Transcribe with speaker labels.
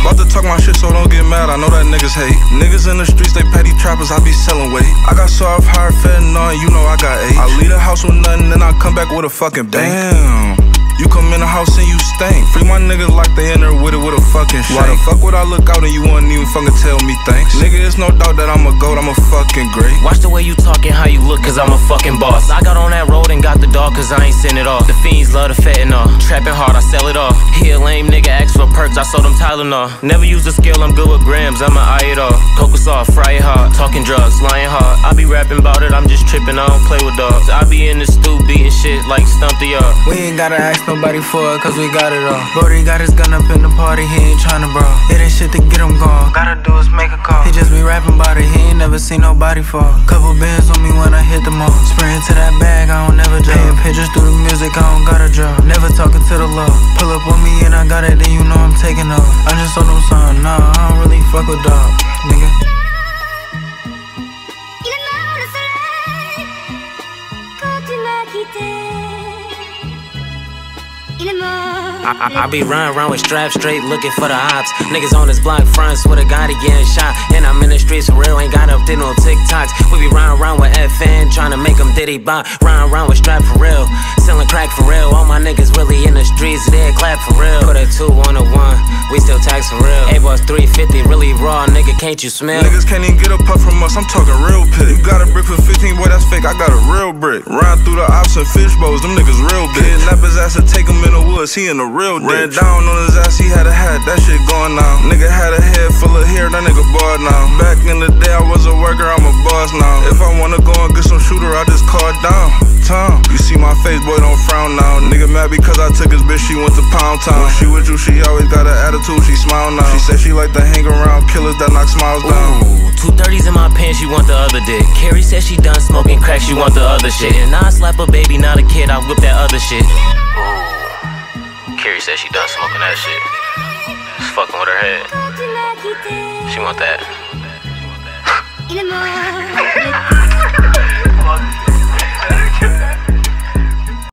Speaker 1: i about to talk my shit, so don't get mad. I know that niggas hate. Niggas in the streets, they petty trappers. I be selling weight. I got soft, hard, fed, and on. You know I got eight. I leave the house with nothing, then I come back with a fucking bank. Damn. You come in the house and you stink. Free my niggas like they in there with it with a fucking shank. Why the fuck would I look out and you wouldn't even fucking tell me thanks? Nigga, it's no doubt that I'm a goat, I'm a fucking great.
Speaker 2: Watch the way you talking, how you look, cause I'm a fucking boss. I got on that road and got the dog, cause I ain't sent it off. The fiends love the fentanyl. Trapping hard, I sell it off. He a lame nigga, ask for perks, I sold him Tylenol. Never use a scale, I'm good with grams, I'ma eye it off. Coca sauce, fry it hard. Talking drugs, lying hard. I be rapping about it, I'm just tripping, I don't play with dogs. I be in the stoop beating shit like Stomp the Yard.
Speaker 3: We ain't gotta ask nobody for it, cause we got it all. Brody got his gun up in the party, he ain't tryna brawl. It ain't shit to get him gone. Gotta do is make a call. He just be rapping about it, he ain't never seen nobody fall. Couple bands on me when I hit the mall. Spray into that bag, I don't never drop. Painting pictures through the music, I don't gotta draw. Never talking to the law. Pull up on me and I got it, then you know I'm taking off. I just told them something, nah, I don't really fuck with dog, nigga.
Speaker 2: I, I, be running around with straps straight looking for the ops. Niggas on this block front, swear to God getting shot. And I'm in the streets for real, ain't got up there no TikToks. We be running around with FN, trying to make them diddy bop. Running around with strap for real, selling crack for real. All my niggas really in the streets, they clap for real. Put a two on a one, we still tax for real. A boss 350, really raw, nigga, can't you smell?
Speaker 1: Niggas can't even get a puff from us, I'm talking real pit. You got a brick for 15, boy, that's fake, I got a real brick. Ride through the ops and fish bowls, them niggas real big. Kidnap his ass and take him in the woods, he in the real ditch. Ran down on his ass, he had a hat, that shit going now. Nigga had a head full of hair, that nigga bald now. Back in the day, I was a worker, I'm a boss now. If I wanna go and get some shooter, I just I took his bitch, she went to Pound Town. When she with you, she always got an attitude, she smile now. She said she like to hang around killers that knock smiles down.
Speaker 2: Ooh, two thirties in my pants, she want the other dick. Carrie said she done smoking crack, she want the other shit. And I slap a baby, not a kid, I whip that other shit. Ooh, Carrie said she done smoking that shit. Just fucking with her head.
Speaker 4: Quand tu m'as quitté.
Speaker 2: She want that.
Speaker 4: Il est mort.